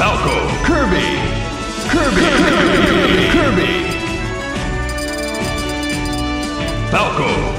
Falco. Kirby. Kirby. Kirby. Kirby. Falco.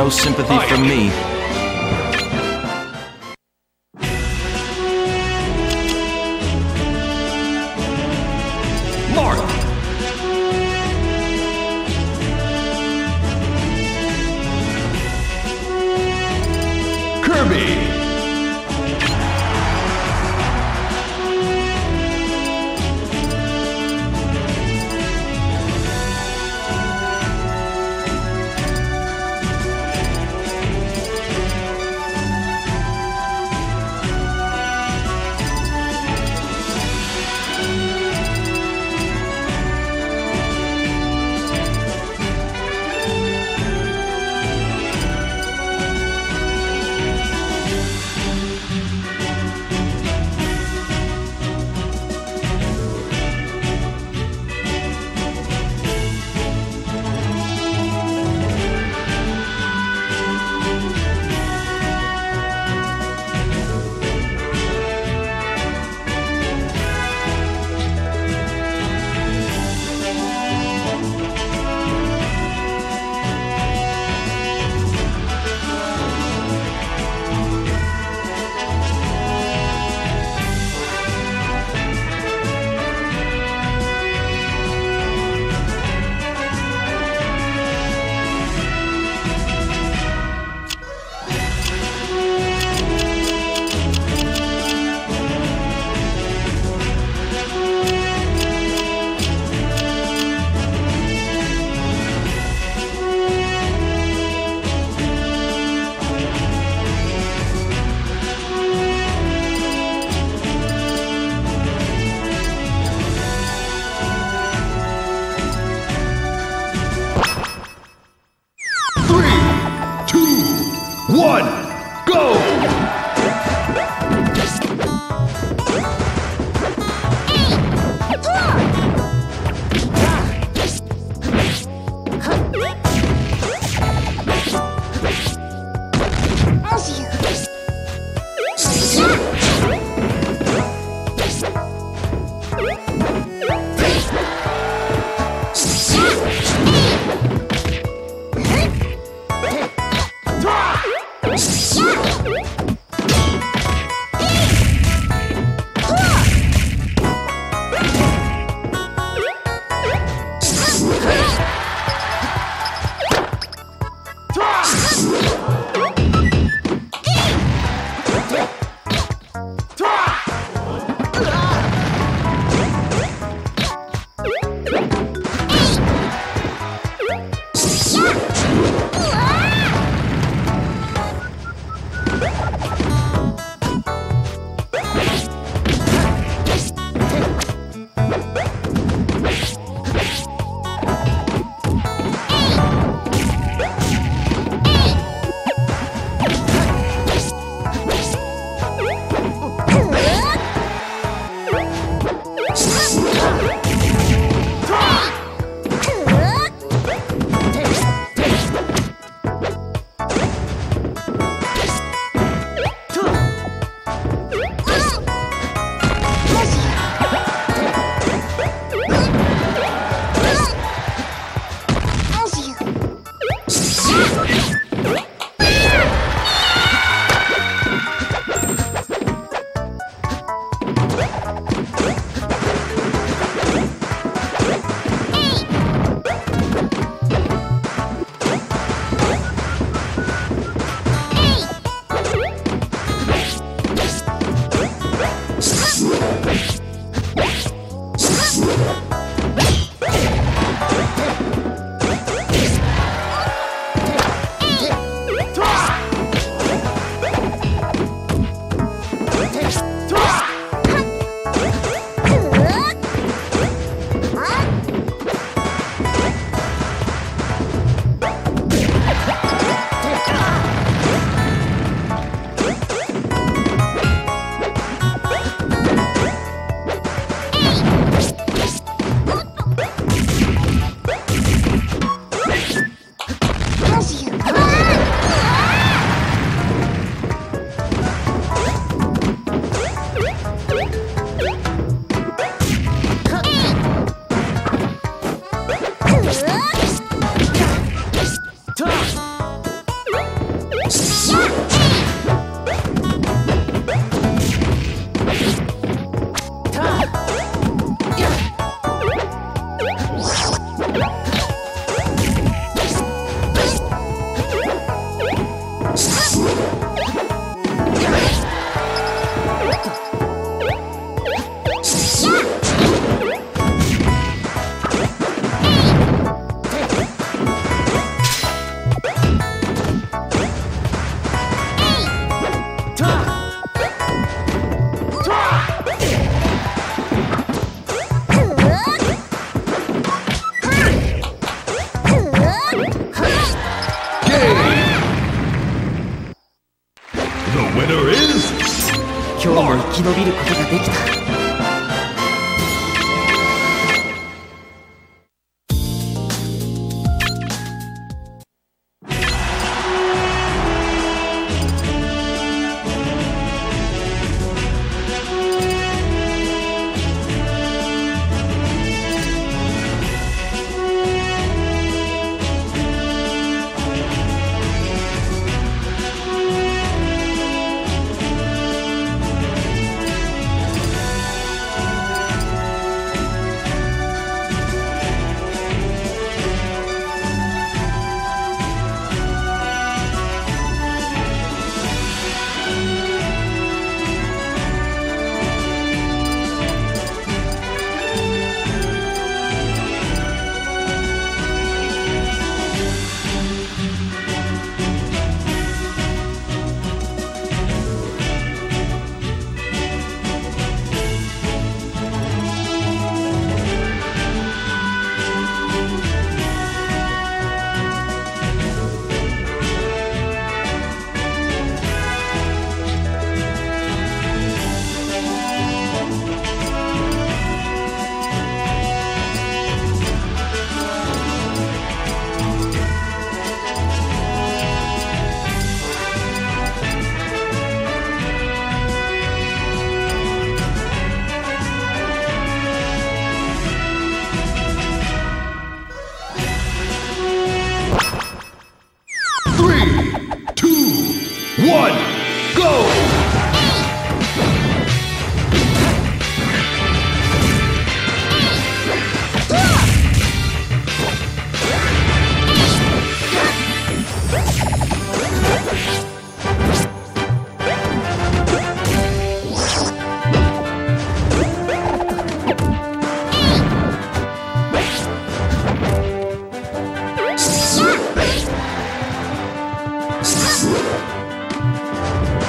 No sympathy from me.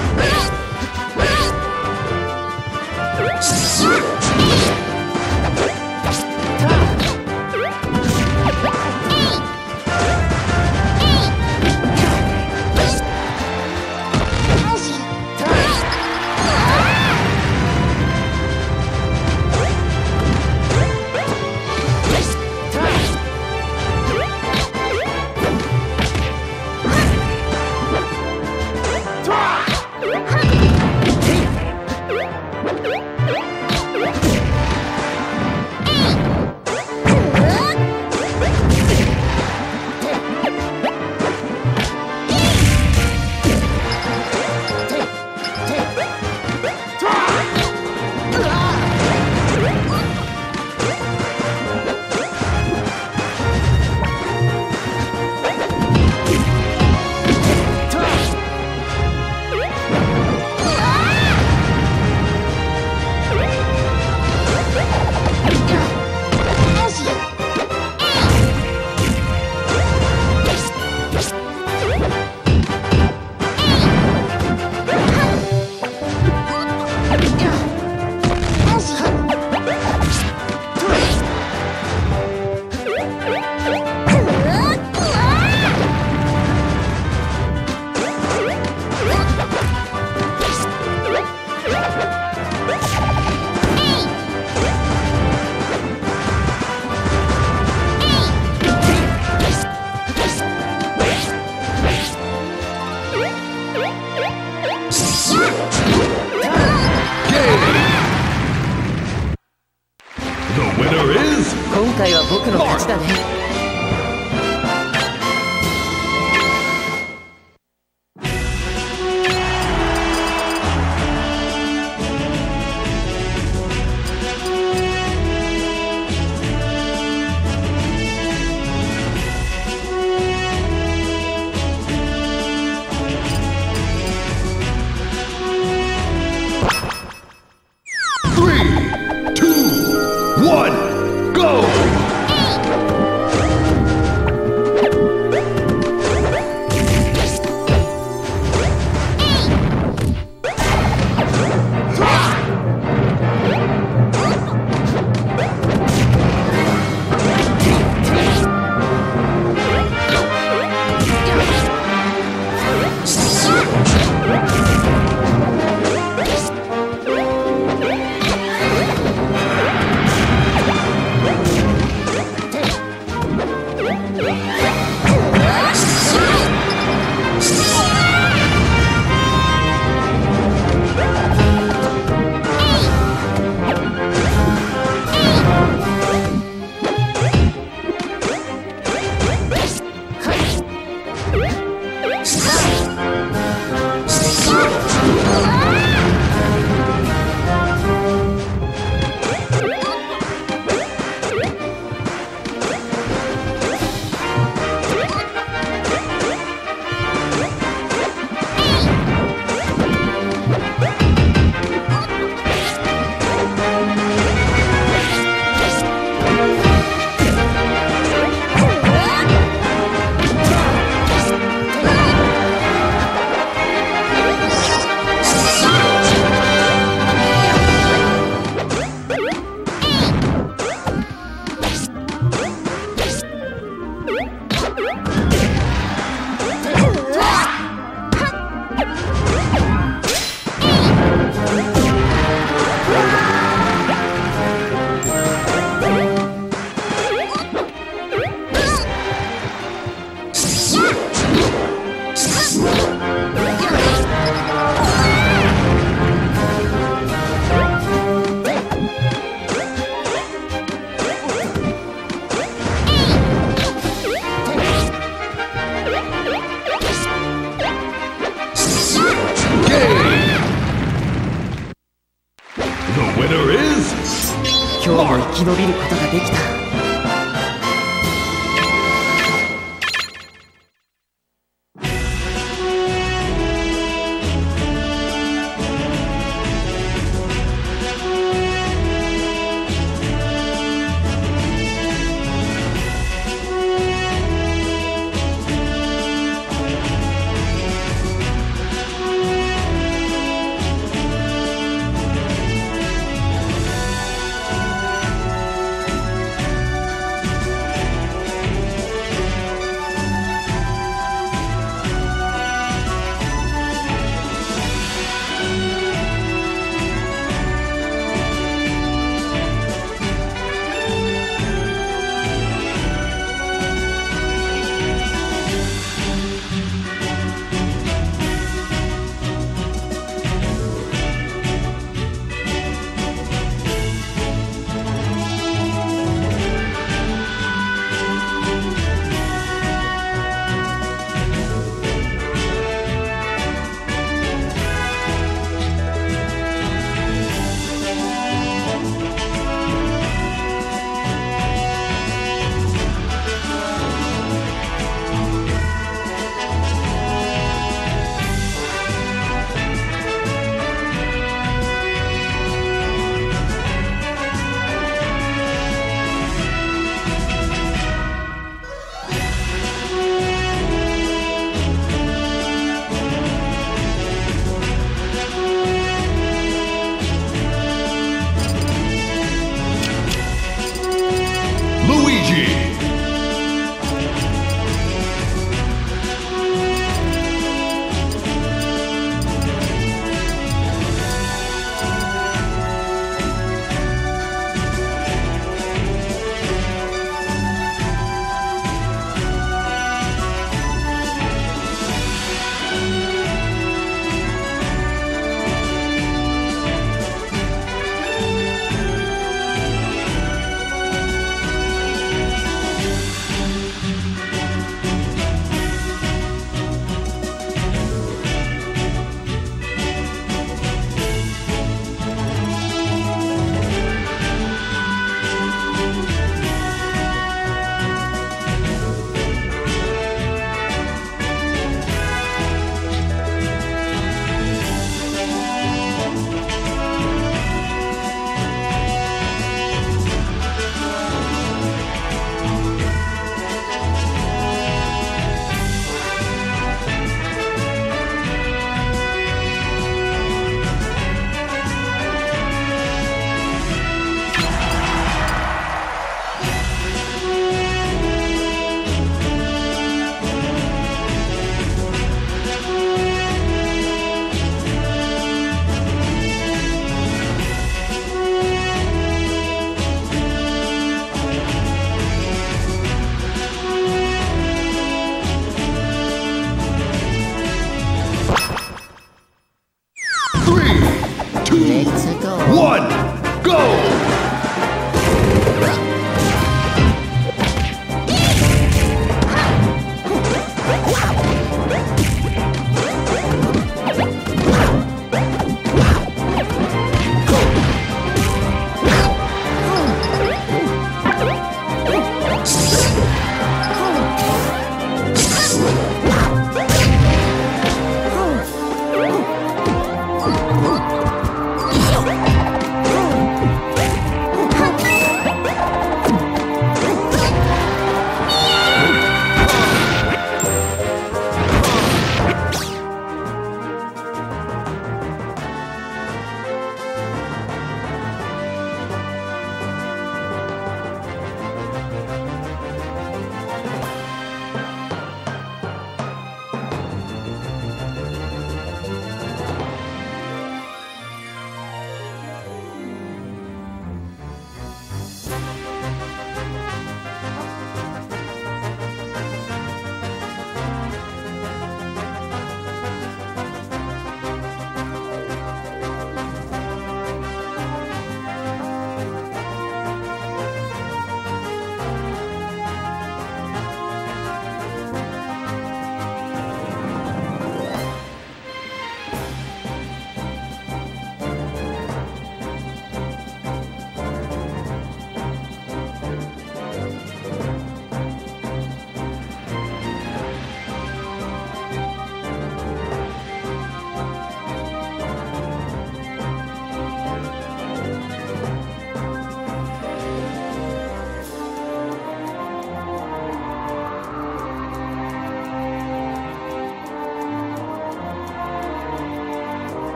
The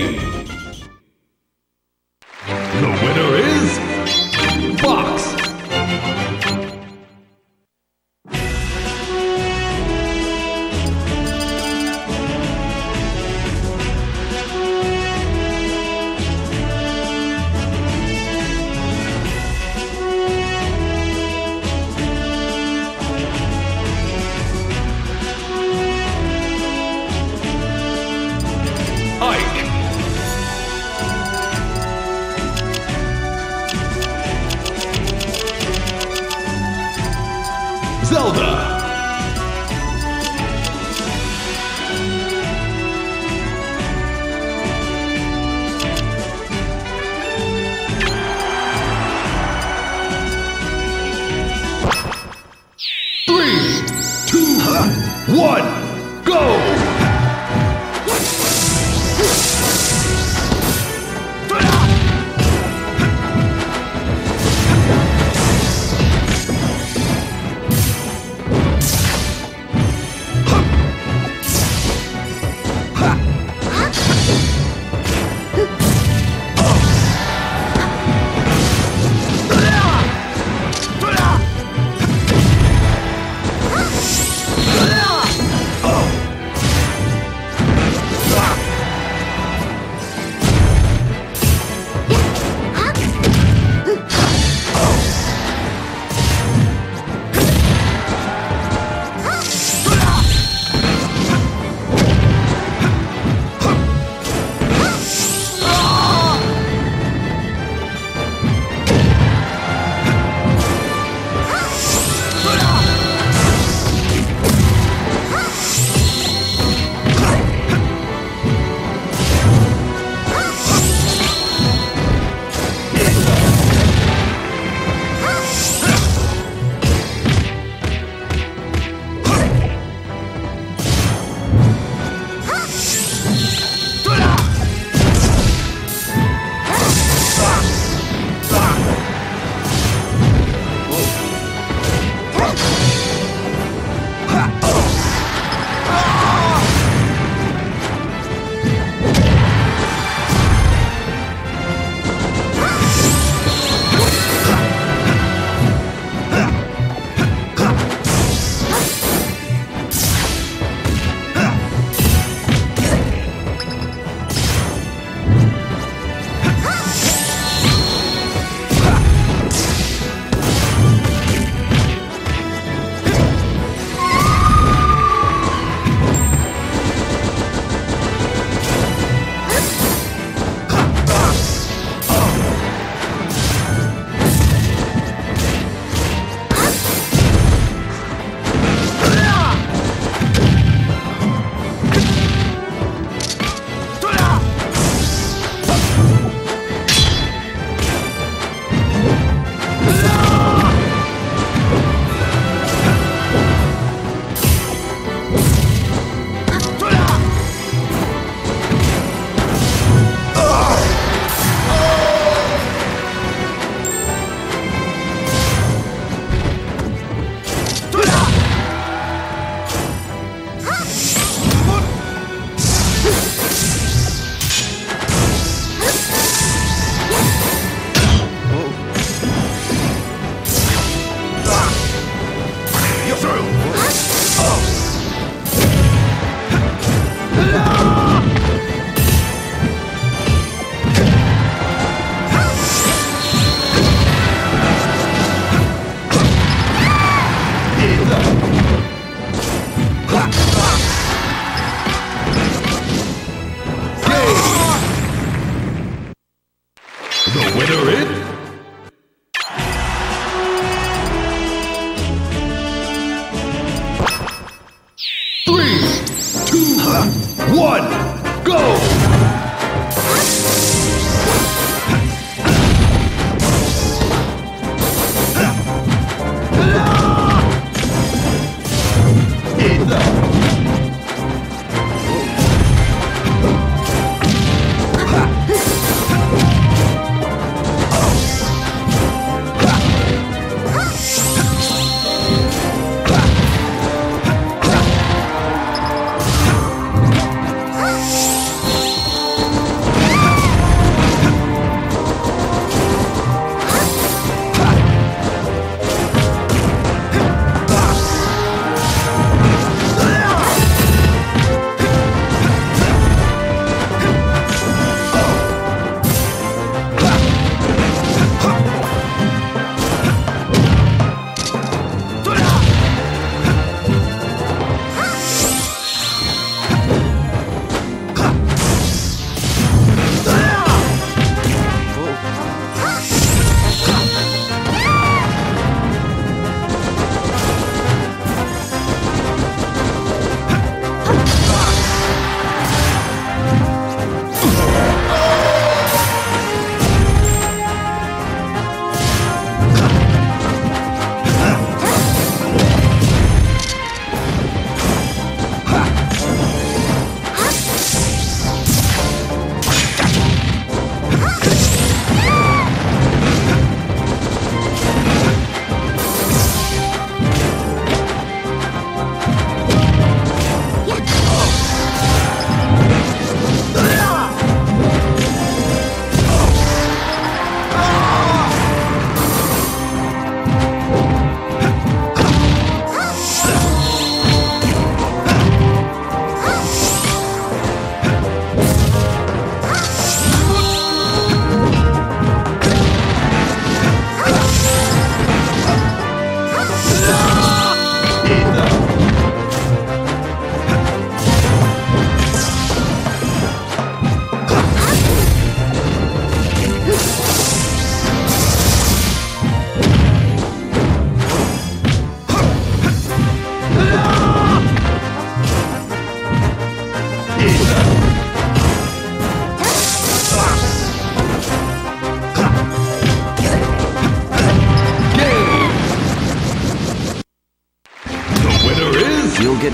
Game! The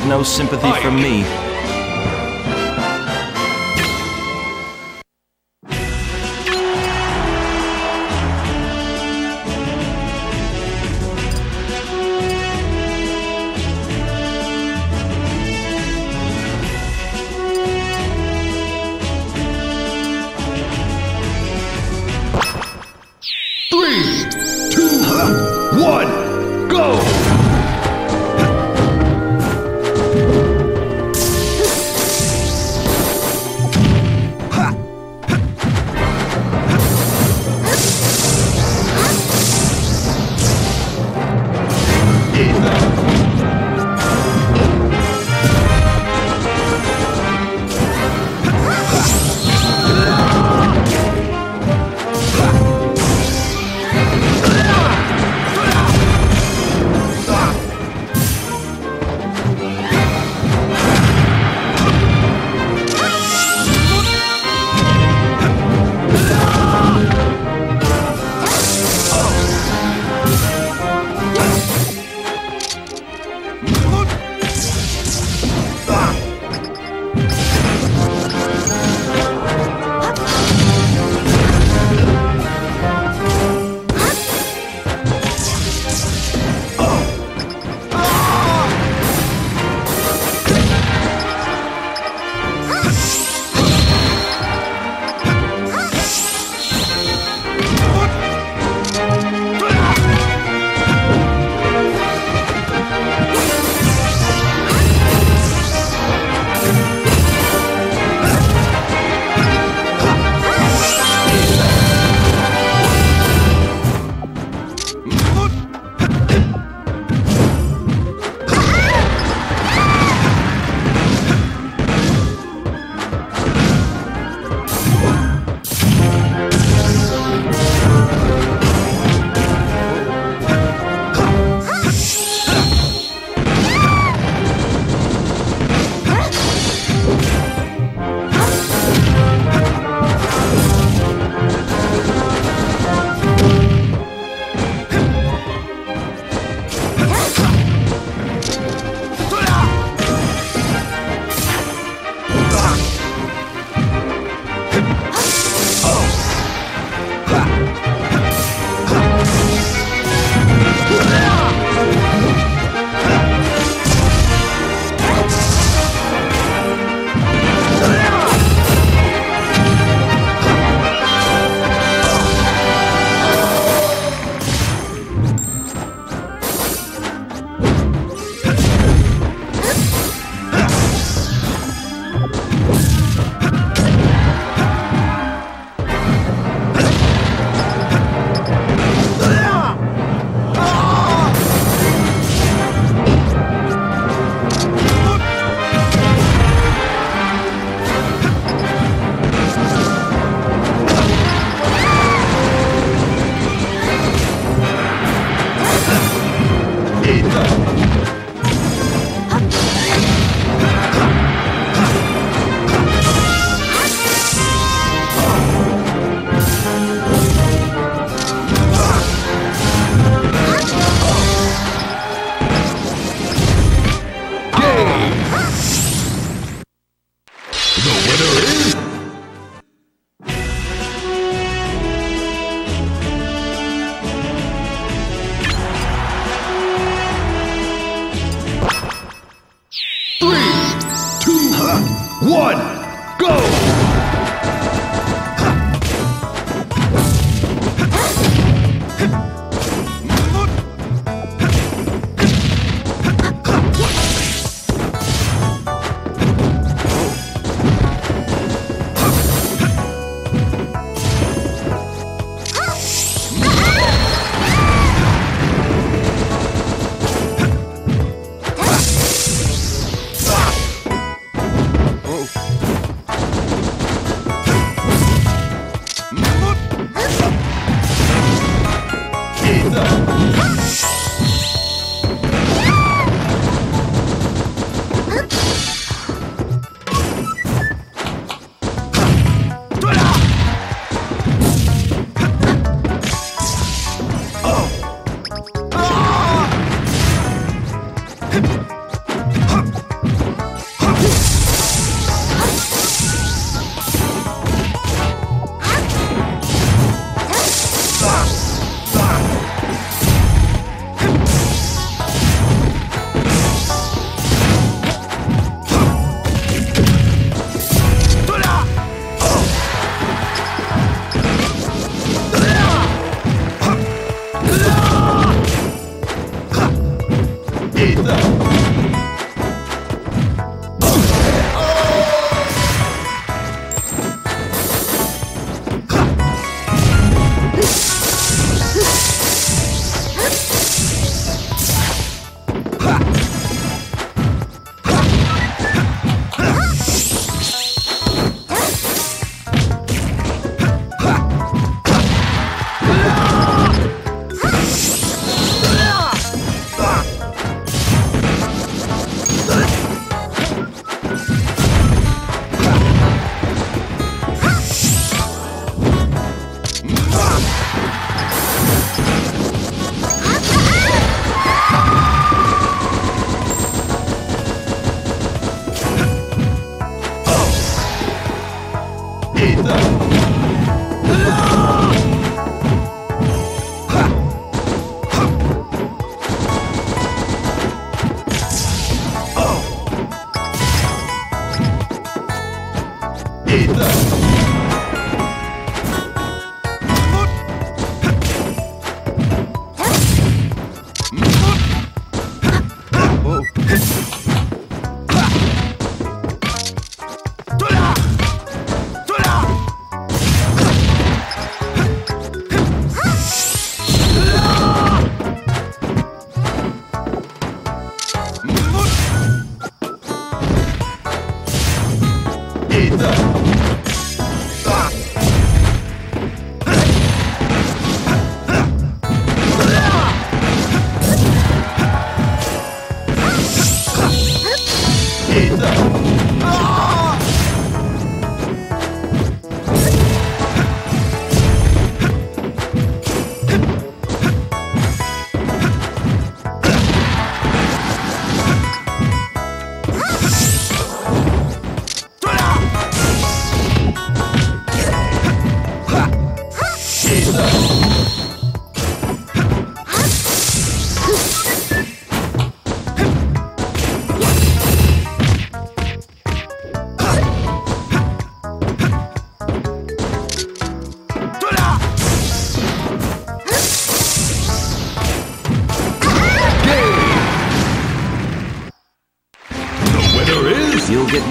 no sympathy from me.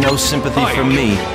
No sympathy oh, from me.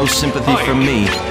No sympathy from me.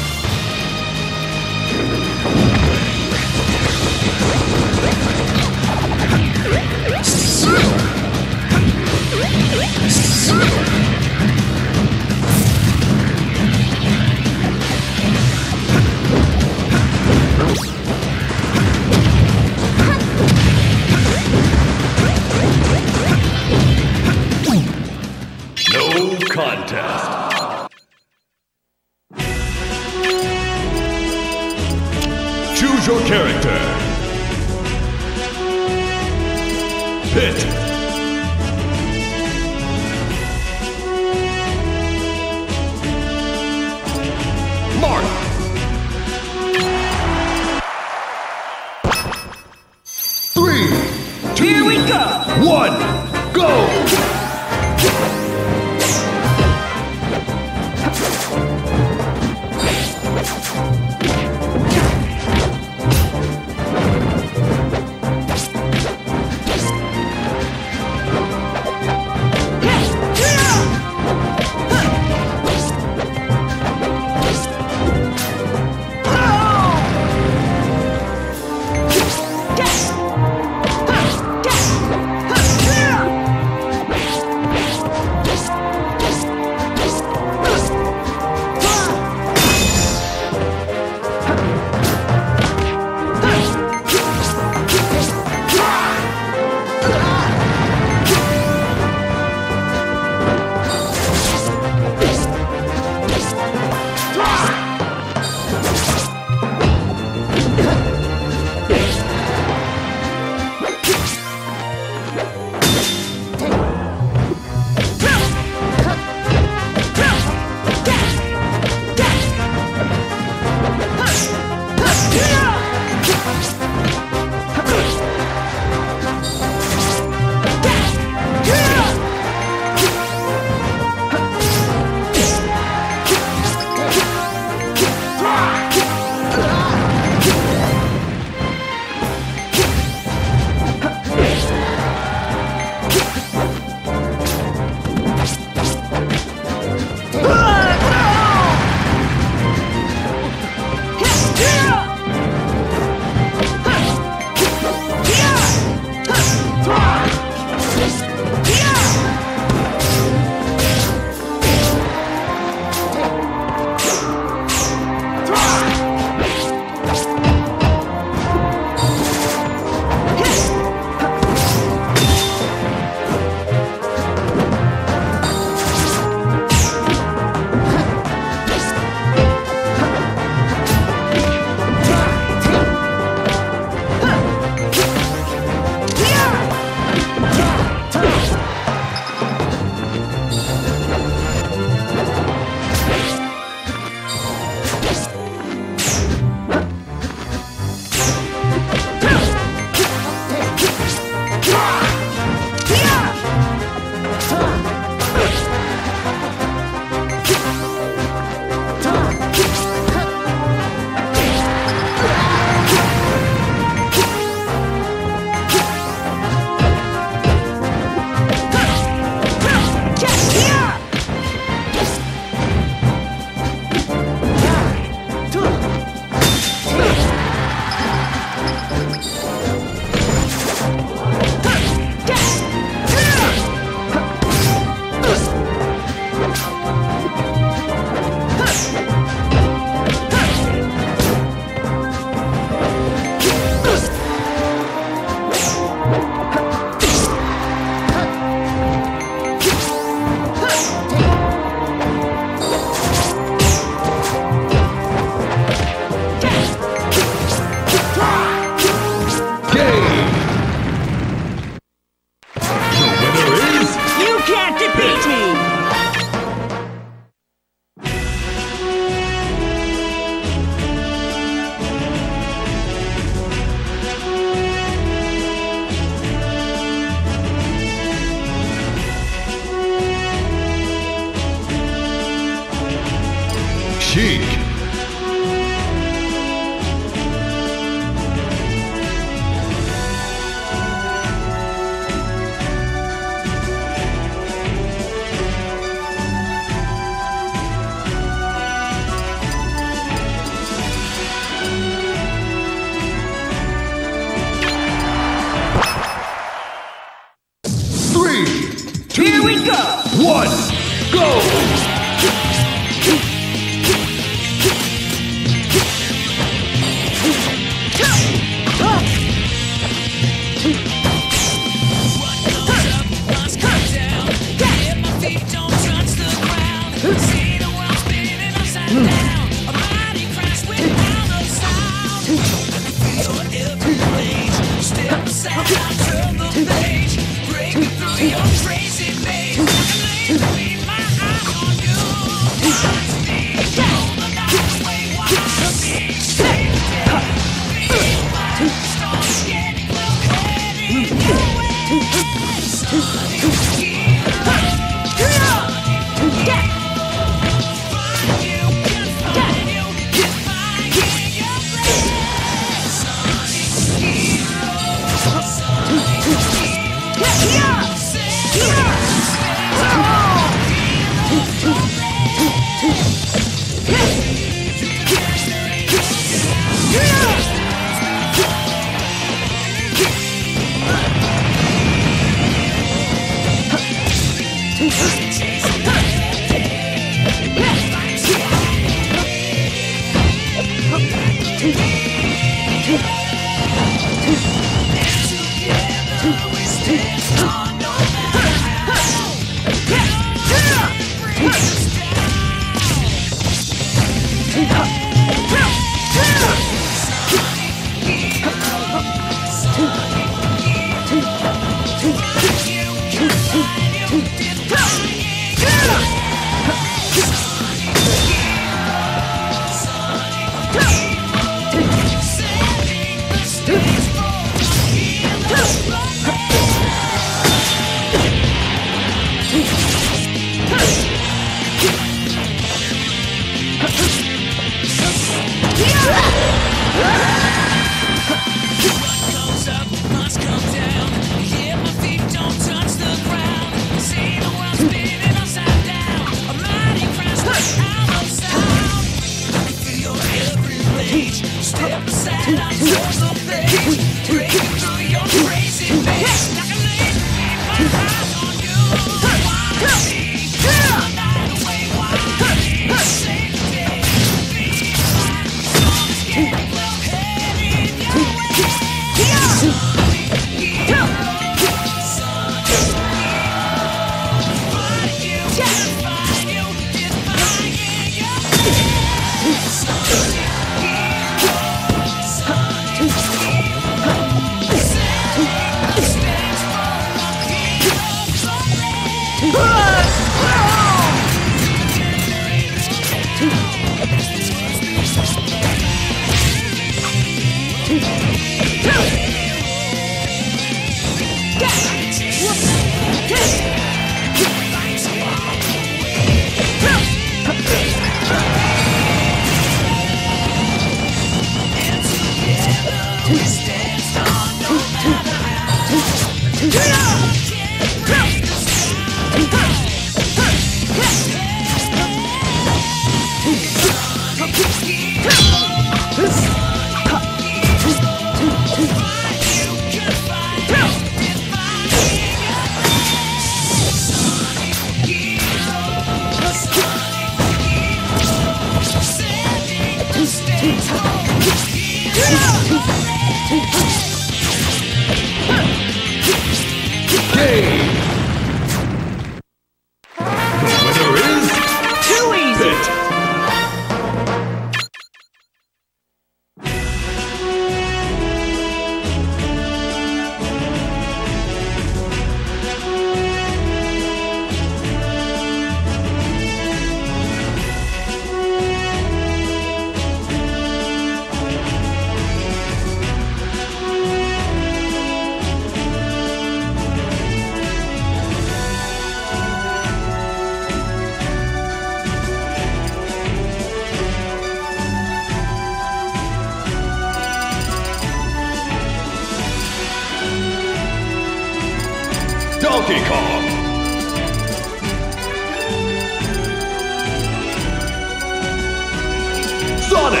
Sonic.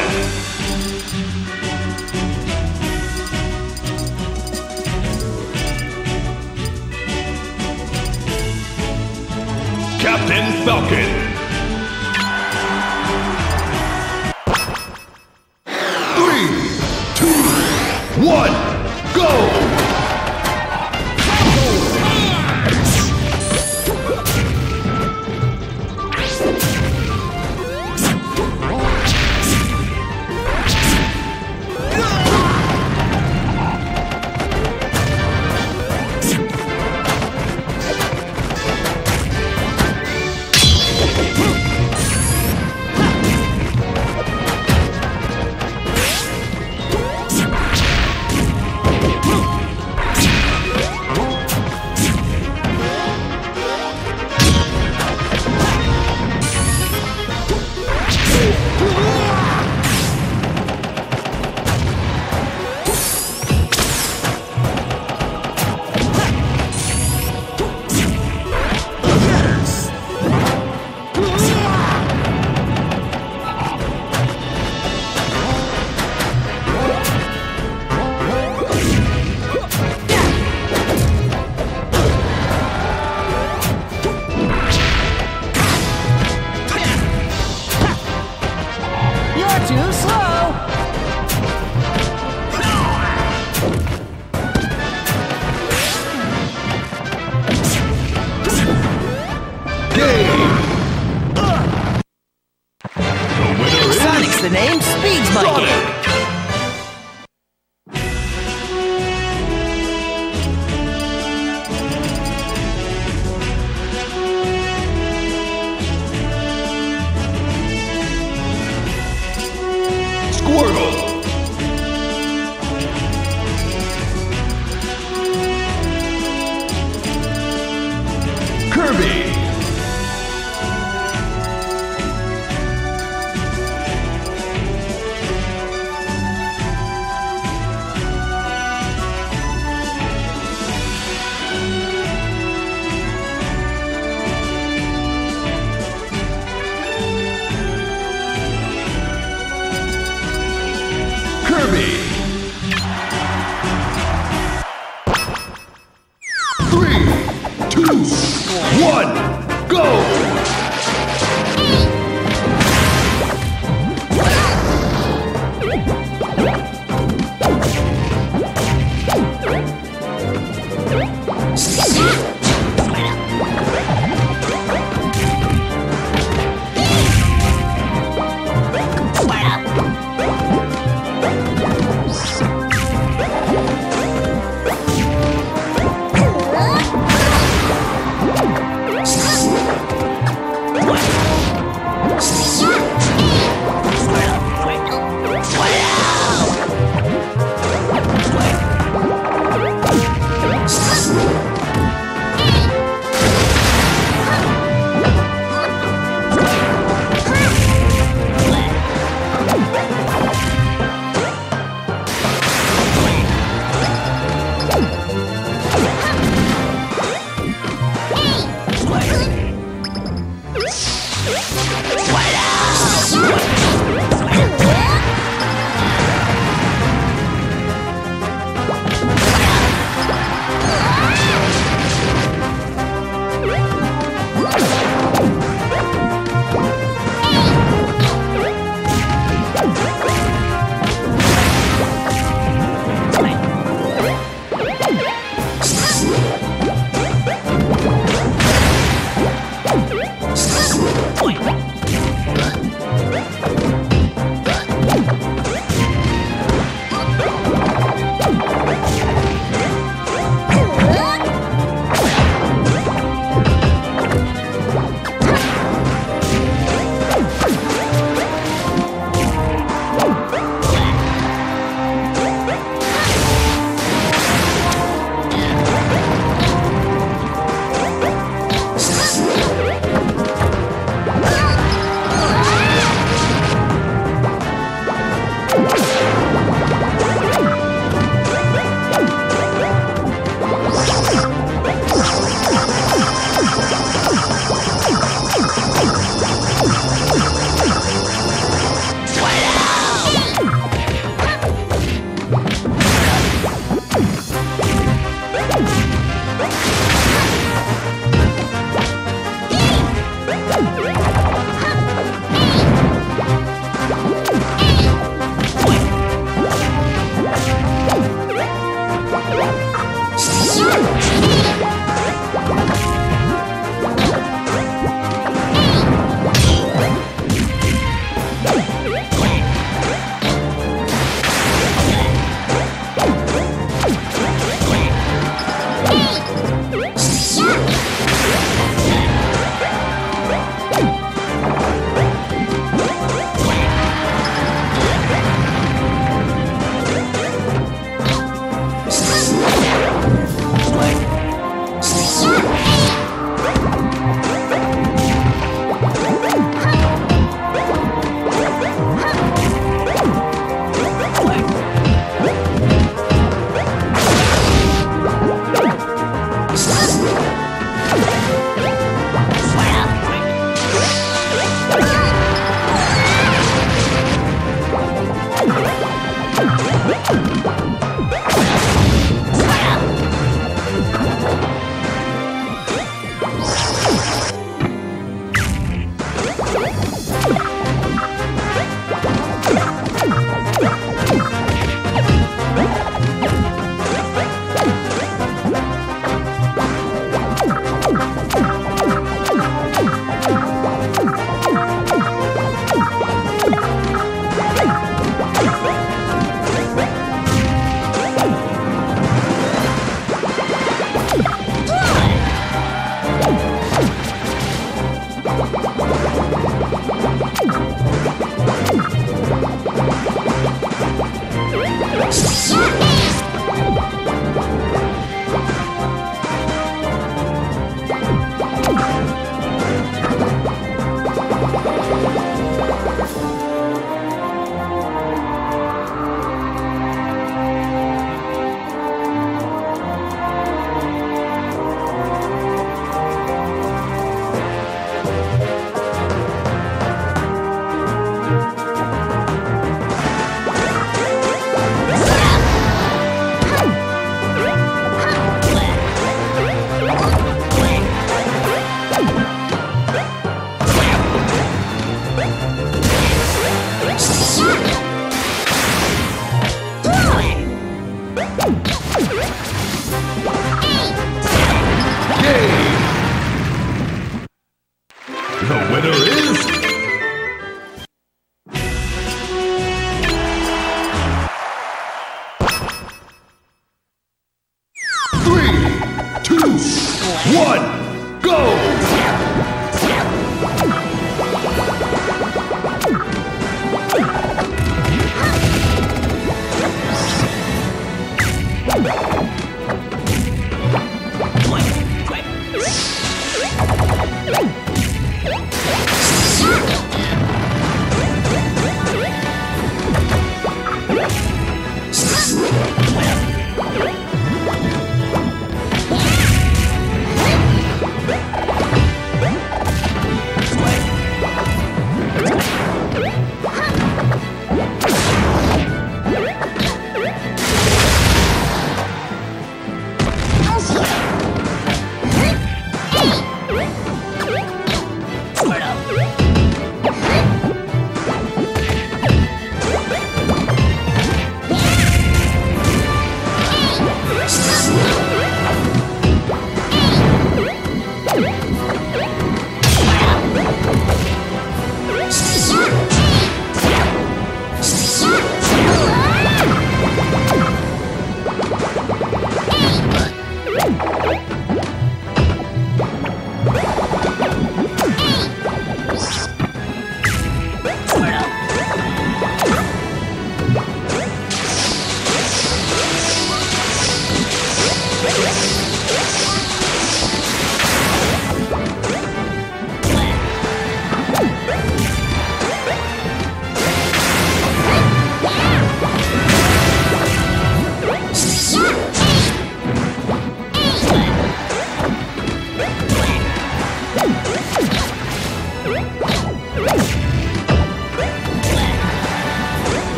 Captain Falcon.